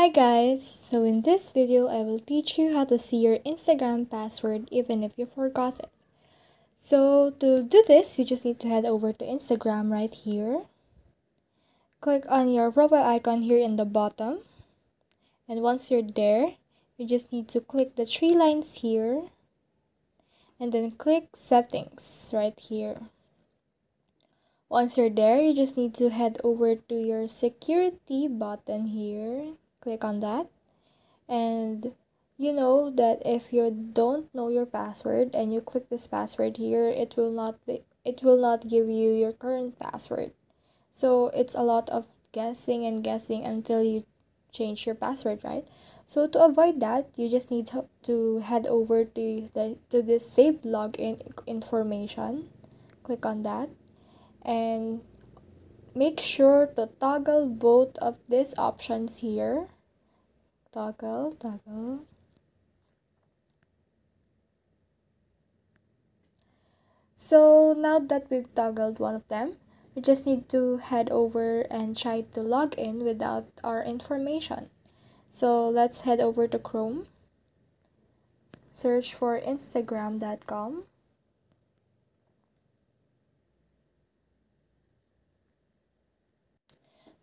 Hi guys! So in this video, I will teach you how to see your Instagram password even if you forgot it. So to do this, you just need to head over to Instagram right here. Click on your profile icon here in the bottom. And once you're there, you just need to click the three lines here. And then click settings right here. Once you're there, you just need to head over to your security button here click on that. And you know that if you don't know your password and you click this password here it will not be it will not give you your current password. So it's a lot of guessing and guessing until you change your password right? So to avoid that you just need to, to head over to the to this save login information. Click on that. And make sure to toggle both of these options here toggle toggle. So now that we've toggled one of them we just need to head over and try to log in without our information. So let's head over to chrome. Search for instagram.com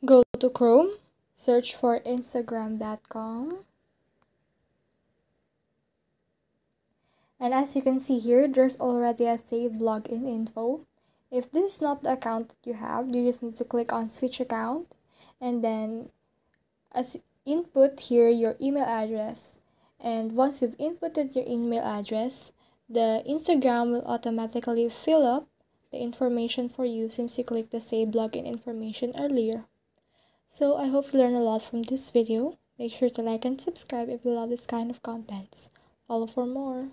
Go to Chrome, search for Instagram.com. And as you can see here, there's already a saved login info. If this is not the account that you have, you just need to click on switch account and then as input here your email address. And once you've inputted your email address, the Instagram will automatically fill up the information for you since you clicked the save login information earlier. So I hope you learned a lot from this video. Make sure to like and subscribe if you love this kind of contents. Follow for more.